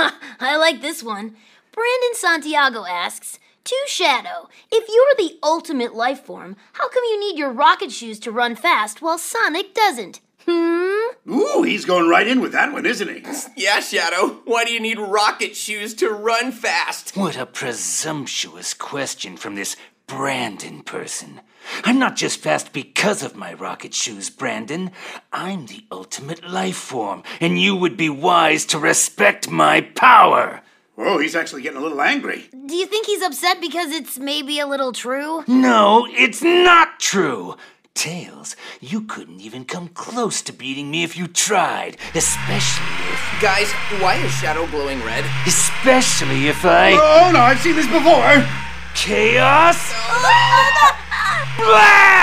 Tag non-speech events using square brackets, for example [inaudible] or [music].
[laughs] I like this one. Brandon Santiago asks, To Shadow, if you're the ultimate life form, how come you need your rocket shoes to run fast while Sonic doesn't? Hmm? Ooh, he's going right in with that one, isn't he? Yeah, Shadow. Why do you need rocket shoes to run fast? What a presumptuous question from this Brandon person. I'm not just fast because of my rocket shoes, Brandon. I'm the ultimate life form, and you would be wise to respect my power. Oh, he's actually getting a little angry. Do you think he's upset because it's maybe a little true? No, it's not true. Tails, you couldn't even come close to beating me if you tried, especially if. Guys, why is Shadow glowing red? Especially if I. Oh no, I've seen this before. Chaos! [laughs] Blast!